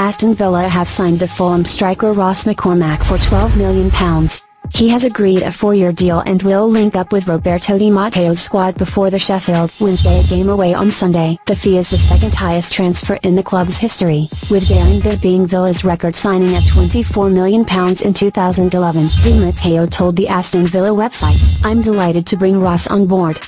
Aston Villa have signed the Fulham striker Ross McCormack for £12 million. He has agreed a four-year deal and will link up with Roberto Di Matteo's squad before the Sheffield Wednesday game away on Sunday. The fee is the second highest transfer in the club's history, with Darren Bent being Villa's record signing at £24 million in 2011. Di Matteo told the Aston Villa website, I'm delighted to bring Ross on board.